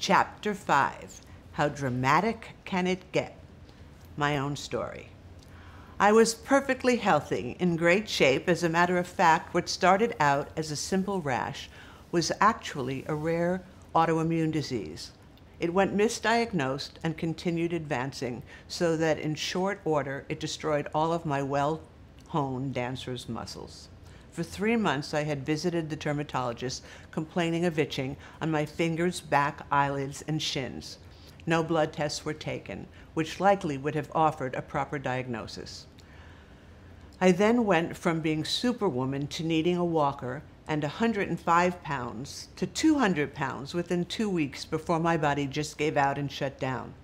Chapter 5 How Dramatic Can It Get? My own story. I was perfectly healthy, in great shape. As a matter of fact, what started out as a simple rash was actually a rare autoimmune disease. It went misdiagnosed and continued advancing, so that in short order it destroyed all of my well honed dancer's muscles. For three months, I had visited the dermatologist complaining of itching on my fingers, back, eyelids, and shins. No blood tests were taken, which likely would have offered a proper diagnosis. I then went from being superwoman to needing a walker and 105 pounds to 200 pounds within two weeks before my body just gave out and shut down.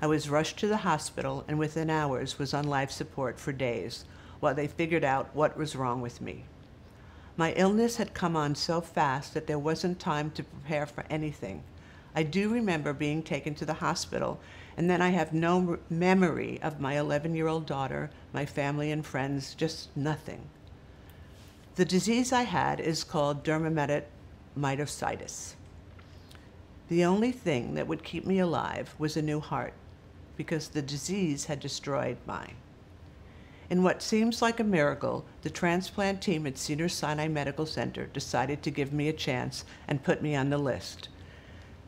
I was rushed to the hospital and within hours was on life support for days while they figured out what was wrong with me. My illness had come on so fast that there wasn't time to prepare for anything. I do remember being taken to the hospital, and then I have no memory of my 11 year old daughter, my family and friends, just nothing. The disease I had is called dermatomyositis. The only thing that would keep me alive was a new heart, because the disease had destroyed mine. In what seems like a miracle, the transplant team at Cedars-Sinai Medical Center decided to give me a chance and put me on the list.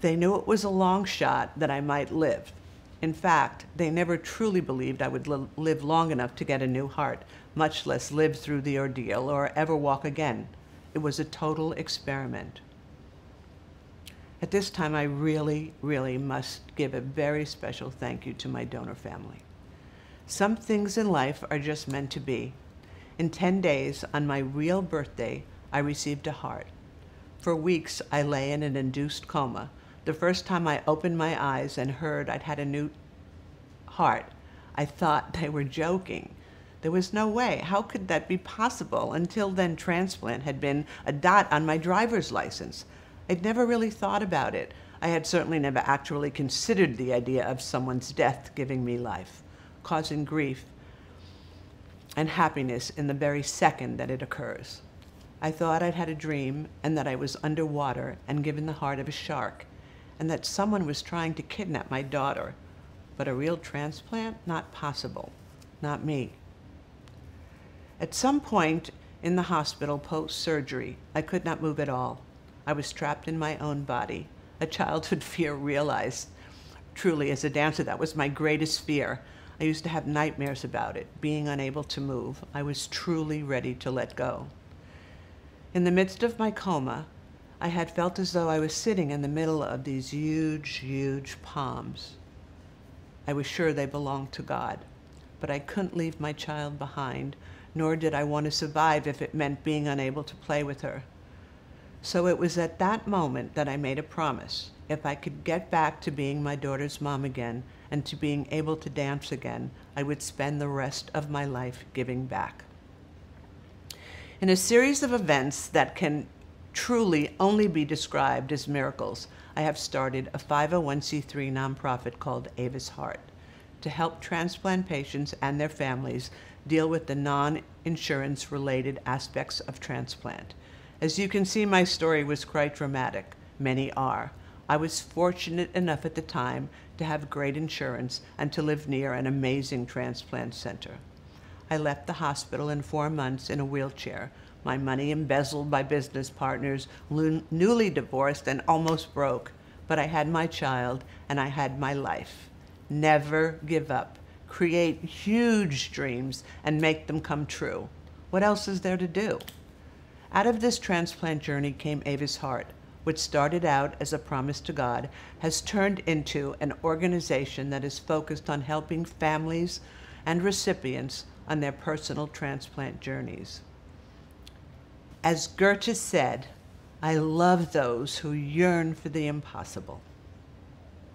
They knew it was a long shot that I might live. In fact, they never truly believed I would li live long enough to get a new heart, much less live through the ordeal or ever walk again. It was a total experiment. At this time, I really, really must give a very special thank you to my donor family. Some things in life are just meant to be. In 10 days, on my real birthday, I received a heart. For weeks, I lay in an induced coma. The first time I opened my eyes and heard I'd had a new heart, I thought they were joking. There was no way. How could that be possible? Until then, transplant had been a dot on my driver's license. I'd never really thought about it. I had certainly never actually considered the idea of someone's death giving me life causing grief and happiness in the very second that it occurs. I thought I'd had a dream and that I was underwater and given the heart of a shark, and that someone was trying to kidnap my daughter. But a real transplant? Not possible. Not me. At some point in the hospital post surgery, I could not move at all. I was trapped in my own body. A childhood fear realized. Truly, as a dancer, that was my greatest fear I used to have nightmares about it, being unable to move. I was truly ready to let go. In the midst of my coma, I had felt as though I was sitting in the middle of these huge, huge palms. I was sure they belonged to God, but I couldn't leave my child behind, nor did I want to survive if it meant being unable to play with her. So it was at that moment that I made a promise. If I could get back to being my daughter's mom again, and to being able to dance again, I would spend the rest of my life giving back. In a series of events that can truly only be described as miracles, I have started a 501c3 nonprofit called Ava's Heart to help transplant patients and their families deal with the non-insurance related aspects of transplant. As you can see, my story was quite dramatic. Many are. I was fortunate enough at the time to have great insurance and to live near an amazing transplant center. I left the hospital in four months in a wheelchair, my money embezzled by business partners, newly divorced and almost broke. But I had my child and I had my life. Never give up. Create huge dreams and make them come true. What else is there to do? Out of this transplant journey came Ava's Heart, which started out as a promise to God, has turned into an organization that is focused on helping families and recipients on their personal transplant journeys. As Goethe said, I love those who yearn for the impossible.